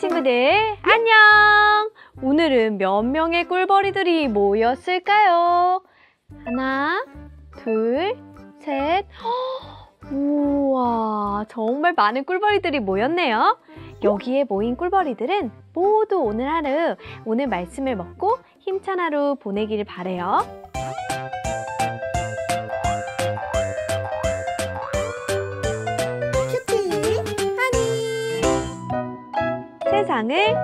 친구들, 안녕! 오늘은 몇 명의 꿀벌이들이 모였을까요? 하나, 둘, 셋. 헉, 우와, 정말 많은 꿀벌이들이 모였네요. 여기에 모인 꿀벌이들은 모두 오늘 하루, 오늘 말씀을 먹고 힘찬 하루 보내기를 바래요. 세상을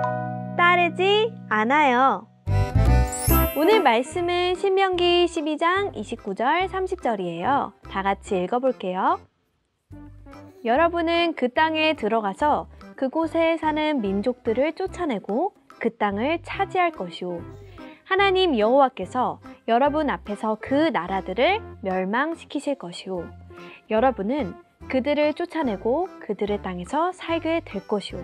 따르지 않아요. 오늘 말씀은 신명기 12장 29절 30절이에요. 다 같이 읽어볼게요. 여러분은 그 땅에 들어가서 그곳에 사는 민족들을 쫓아내고 그 땅을 차지할 것이오. 하나님 여호와께서 여러분 앞에서 그 나라들을 멸망시키실 것이오. 여러분은 그들을 쫓아내고 그들의 땅에서 살게 될 것이오.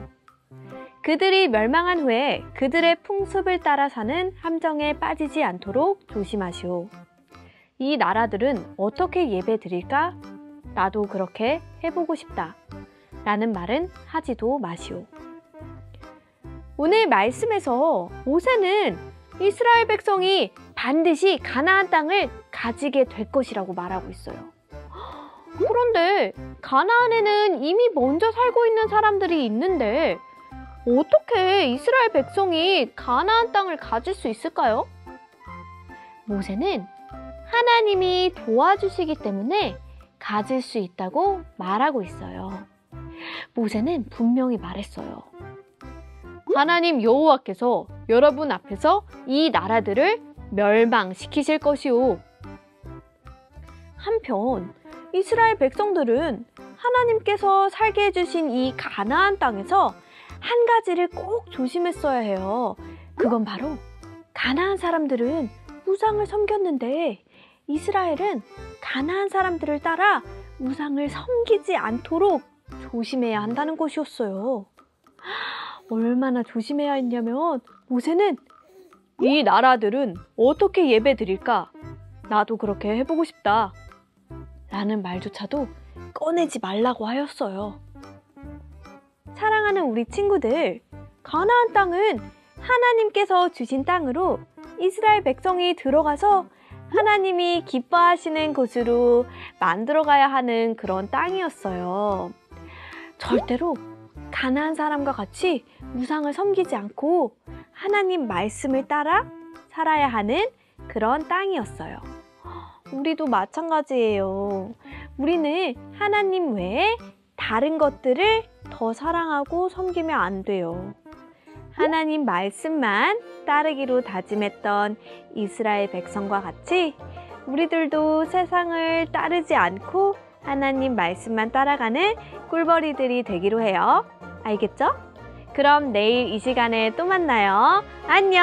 그들이 멸망한 후에 그들의 풍습을 따라 사는 함정에 빠지지 않도록 조심하시오. 이 나라들은 어떻게 예배 드릴까? 나도 그렇게 해보고 싶다. 라는 말은 하지도 마시오. 오늘 말씀에서 모세는 이스라엘 백성이 반드시 가나안 땅을 가지게 될 것이라고 말하고 있어요. 그런데 가나안에는 이미 먼저 살고 있는 사람들이 있는데 어떻게 이스라엘 백성이 가나안 땅을 가질 수 있을까요? 모세는 하나님이 도와주시기 때문에 가질 수 있다고 말하고 있어요. 모세는 분명히 말했어요. 하나님 여호와께서 여러분 앞에서 이 나라들을 멸망시키실 것이오. 한편 이스라엘 백성들은 하나님께서 살게 해주신 이 가나안 땅에서 한 가지를 꼭 조심했어야 해요. 그건 바로 가나안 사람들은 우상을 섬겼는데 이스라엘은 가나안 사람들을 따라 우상을 섬기지 않도록 조심해야 한다는 것이었어요. 얼마나 조심해야 했냐면 모세는 이 나라들은 어떻게 예배 드릴까? 나도 그렇게 해보고 싶다. 라는 말조차도 꺼내지 말라고 하였어요. 사랑하는 우리 친구들, 가나안 땅은 하나님께서 주신 땅으로 이스라엘 백성이 들어가서 하나님이 기뻐하시는 곳으로 만들어 가야 하는 그런 땅이었어요. 절대로 가나안 사람과 같이 우상을 섬기지 않고 하나님 말씀을 따라 살아야 하는 그런 땅이었어요. 우리도 마찬가지예요. 우리는 하나님 외에 다른 것들을 더 사랑하고 섬기면 안 돼요. 하나님 말씀만 따르기로 다짐했던 이스라엘 백성과 같이 우리들도 세상을 따르지 않고 하나님 말씀만 따라가는 꿀벌이들이 되기로 해요. 알겠죠? 그럼 내일 이 시간에 또 만나요. 안녕!